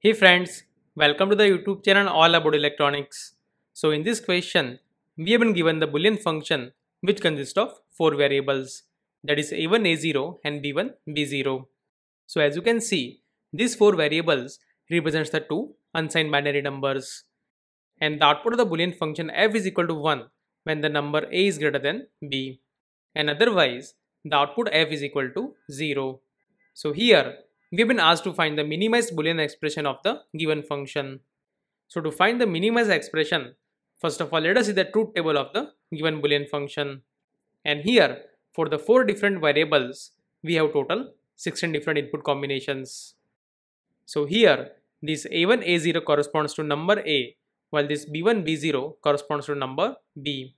Hey friends, welcome to the YouTube channel all about electronics. So in this question, we have been given the boolean function which consists of four variables that is a1, a0 and b1, b0. So as you can see, these four variables represents the two unsigned binary numbers and the output of the boolean function f is equal to 1 when the number a is greater than b and otherwise the output f is equal to 0. So here we have been asked to find the minimized boolean expression of the given function. So to find the minimized expression, first of all let us see the truth table of the given boolean function. And here for the four different variables, we have total 16 different input combinations. So here this a1 a0 corresponds to number a while this b1 b0 corresponds to number b.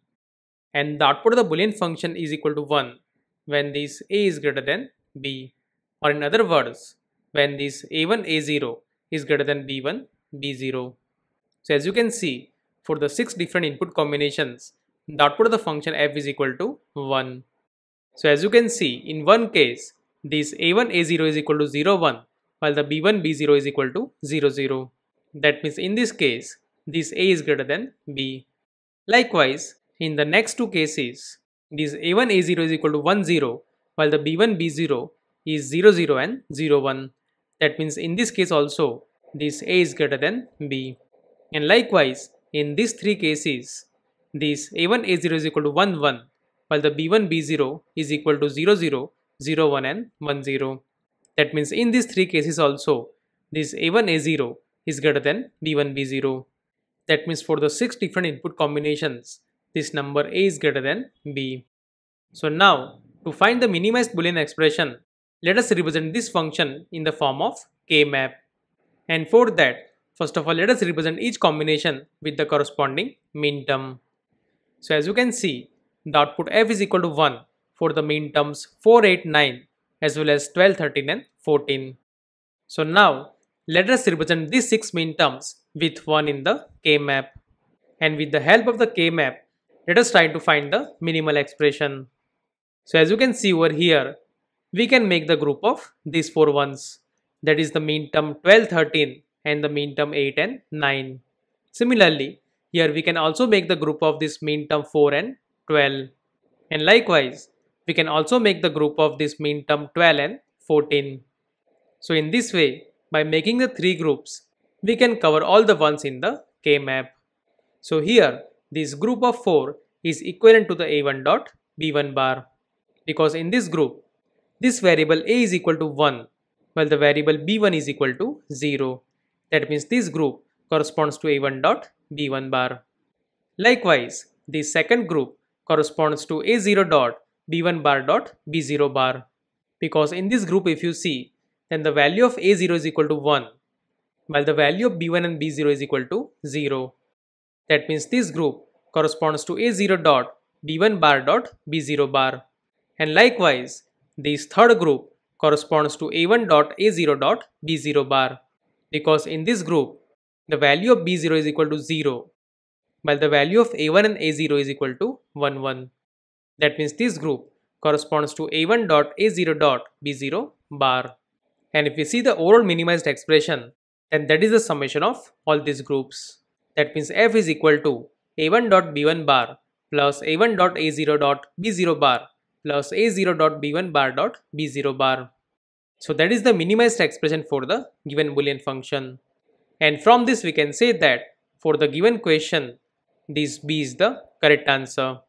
And the output of the boolean function is equal to 1 when this a is greater than b or in other words when this a1 a0 is greater than b1 b0. So as you can see for the six different input combinations the output of the function f is equal to 1. So as you can see in one case this a1 a0 is equal to 0 1 while the b1 b0 is equal to 0 0. That means in this case this a is greater than b. Likewise in the next two cases this a1 a0 is equal to 1 0 while the b1 b0 is 0 0 and 0 1 that means in this case also this A is greater than B. And likewise in these three cases this A1 A0 is equal to 1 1 while the B1 B0 is equal to 0 0 0 1 and 1 0. That means in these three cases also this A1 A0 is greater than B1 B0. That means for the six different input combinations this number A is greater than B. So now to find the minimized boolean expression let us represent this function in the form of k-map. And for that, first of all, let us represent each combination with the corresponding min term. So as you can see, the output f is equal to 1 for the min terms 4, 8, 9 as well as 12, 13 and 14. So now, let us represent these 6 min terms with 1 in the k-map. And with the help of the k-map, let us try to find the minimal expression. So as you can see over here, we can make the group of these four ones. That is the min term 12 13 and the min term 8 and 9 similarly here we can also make the group of this min term 4 and 12 and likewise we can also make the group of this min term 12 and 14 so in this way by making the three groups we can cover all the ones in the k map so here this group of 4 is equivalent to the a1 dot b1 bar. Because in this group this variable a is equal to 1 while the variable b1 is equal to 0. That means this group corresponds to a1 dot b1 bar. Likewise, the second group corresponds to a0 dot b1 bar dot b0 bar because in this group if you see then the value of a0 is equal to 1 while the value of b1 and b0 is equal to 0. That means this group corresponds to a0 dot b1 bar dot b0 bar and likewise this third group corresponds to a1 dot a0 dot b0 bar because in this group the value of b0 is equal to 0 while the value of a1 and a0 is equal to 1 1. That means this group corresponds to a1 dot a0 dot b0 bar. And if we see the overall minimized expression then that is the summation of all these groups. That means f is equal to a1 dot b1 bar plus a1 dot a0 dot b0 bar plus a0 dot b1 bar dot b0 bar. So that is the minimized expression for the given boolean function. And from this we can say that for the given question, this b is the correct answer.